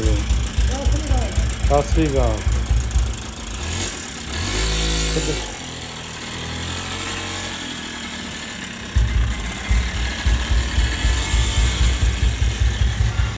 ਲਓ ਜੀ ਸਤਿ ਸ੍ਰੀ ਅਕਾਲ।